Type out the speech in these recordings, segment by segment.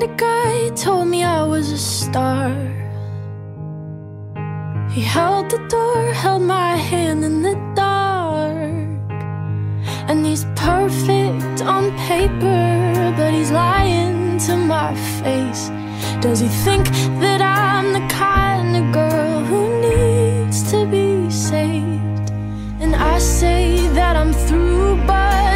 Found guy, told me I was a star. He held the door, held my hand in the dark. And he's perfect on paper, but he's lying to my face. Does he think that I'm the kind of girl who needs to be saved? And I say that I'm through, but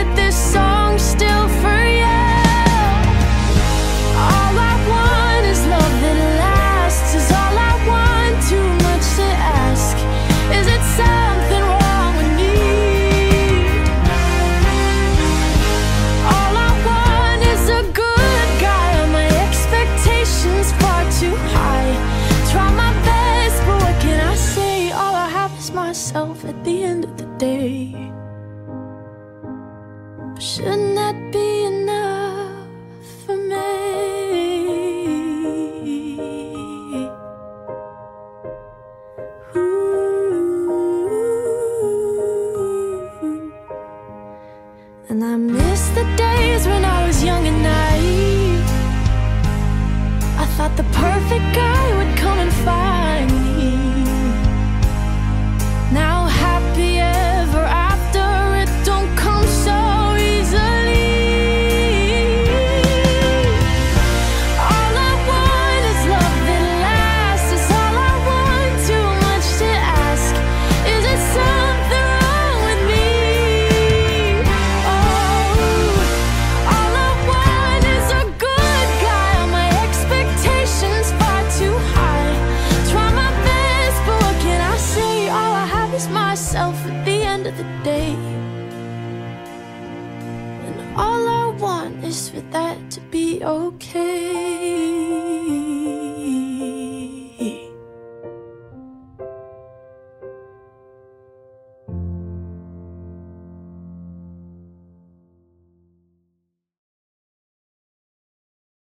myself at the end of the day. Shouldn't that be enough for me? Ooh. And I miss the days when I was young and naive. Myself at the end of the day. And all I want is for that to be okay.